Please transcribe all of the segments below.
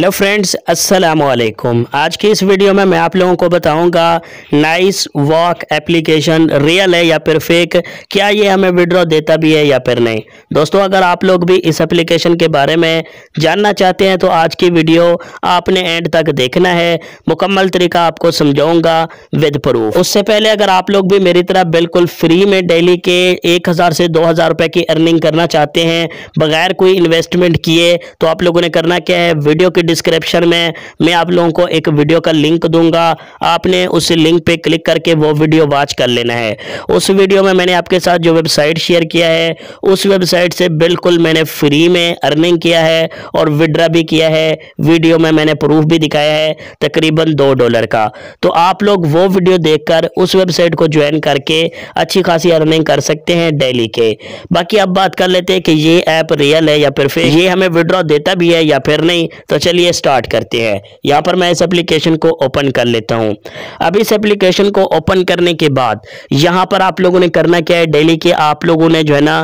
Hello friends अस्सलाम वालेकुम आज की इस वीडियो में मैं आप लोगों को बताऊँगा नाइस वॉक एप्लीकेशन रियल है या फिर फेक क्या ये हमें विड्रॉ देता भी है या फिर नहीं? दोस्तों, अगर आप लोग भी इस एप्लीकेशन के बारे में जानना चाहते हैं तो आज की वीडियो आपने एंड तक देखना है। मुकम्मल तरीका आपको समझाऊँगा विद प्रूफ उससे पहले अगर आप लोग भी मेरी तरह बिल्कुल फ्री में डेली के एक हज़ार से दो हज़ार रुपये की अर्निंग करना चाहते हैं, बगैर कोई इन्वेस्टमेंट किए तो आप लोगों ने करना क्या है? वीडियो की डिस्क्रिप्शन में मैं आप लोगों को एक वीडियो का लिंक दूँगा। आपने उस लिंक पे क्लिक करके वो वीडियो वॉच कर लेना है। उस वीडियो में मैंने आपके साथ जो वेबसाइट शेयर किया है, उस वेबसाइट से बिल्कुल मैंने फ्री में अर्निंग किया है और विड्रा भी किया है। वीडियो में मैंने प्रूफ भी दिखाया है, तकरीबन दो डॉलर का। तो आप लोग वो वीडियो देखकर उस वेबसाइट को ज्वाइन करके अच्छी खासी अर्निंग कर सकते हैं डेली के। बाकी अब बात कर लेते हैं कि ये ऐप रियल है या फिर फिर ये हमें विड्रॉ देता भी है या फिर नहीं तो चलिए स्टार्ट करते हैं। यहाँ पर मैं इस एप्लीकेशन को ओपन कर लेता हूँ। अब इस एप्लीकेशन को ओपन करने के बाद, यहाँ पर आप लोगों ने करना क्या है? डेली के आप लोगों ने जो है ना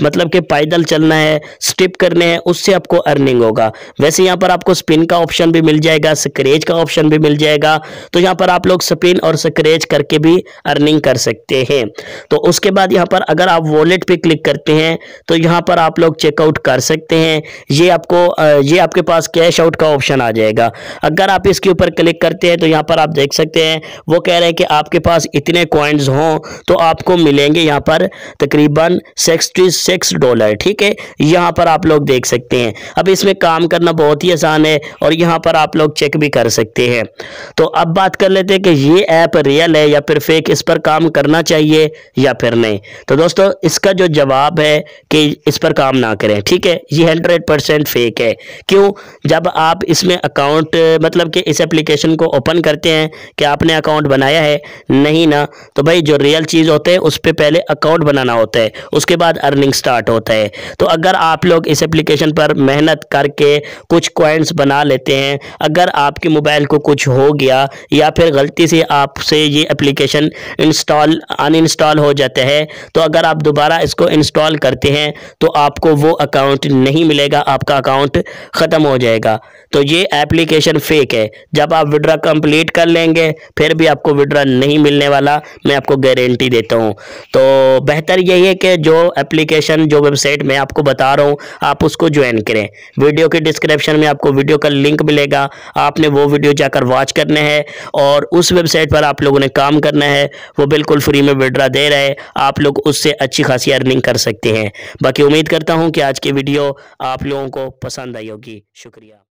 मतलब कि पैदल चलना है स्टिप करने हैं, उससे आपको अर्निंग होगा। वैसे यहाँ पर आपको स्पिन का ऑप्शन भी मिल जाएगा स्क्रेच का ऑप्शन भी मिल जाएगा। तो यहाँ पर आप लोग स्पिन और स्क्रेच करके भी अर्निंग कर सकते हैं। तो उसके बाद यहाँ पर अगर आप वॉलेट पे क्लिक करते हैं तो यहाँ पर आप लोग चेकआउट कर सकते हैं। ये आपको ये आपके पास कैश आउट का ऑप्शन आ जाएगा। अगर आप इसके ऊपर क्लिक करते हैं तो यहाँ पर आप देख सकते हैं, वो कह रहे हैं कि आपके पास इतने कॉइन्स हों तो आपको मिलेंगे यहाँ पर तकरीबन सिक्सटी सिक्स डॉलर ठीक है? यहाँ पर आप लोग देख सकते हैं। अब इसमें काम करना बहुत ही आसान है और यहाँ पर आप लोग चेक भी कर सकते हैं। तो अब बात कर लेते हैं कि ये ऐप रियल है या फिर फेक इस पर काम करना चाहिए या फिर नहीं। तो दोस्तों, इसका जो जवाब है कि इस पर काम ना करें, ठीक है? ये हंड्रेड परसेंट फेक है। क्यों? जब आप इसमें अकाउंट मतलब कि इस एप्लीकेशन को ओपन करते हैं कि आपने अकाउंट बनाया है, नहीं ना तो भाई जो रियल चीज़ होते हैं, उस पर पहले अकाउंट बनाना होता है, उसके बाद अर्निंग स्टार्ट होता है। तो अगर आप लोग इस एप्लीकेशन पर मेहनत करके कुछ कॉइन्स बना लेते हैं, अगर आपके मोबाइल को कुछ हो गया, या फिर गलती से आपसे ये एप्लीकेशन इंस्टॉल अनइंस्टॉल हो जाता है तो अगर आप दोबारा इसको इंस्टॉल करते हैं तो आपको वो अकाउंट नहीं मिलेगा, आपका अकाउंट ख़त्म हो जाएगा। तो ये एप्लीकेशन फेक है। जब आप विड्रा कंप्लीट कर लेंगे, फिर भी आपको विड्रा नहीं मिलने वाला। मैं आपको गारंटी देता हूँ। तो बेहतर यही है कि जो एप्लीकेशन जो वेबसाइट मैं आपको बता रहा हूँ, आप उसको ज्वाइन करें। वीडियो के डिस्क्रिप्शन में आपको वीडियो का लिंक मिलेगा। आपने वो वीडियो जाकर वॉच करने हैं और उस वेबसाइट पर आप लोगों ने काम करना है। वो बिल्कुल फ्री में विड्रा दे रहे आप लोग उससे अच्छी खासी अर्निंग कर सकते हैं। बाकी उम्मीद करता हूँ कि आज की वीडियो आप लोगों को पसंद आई होगी। शुक्रिया। சரியா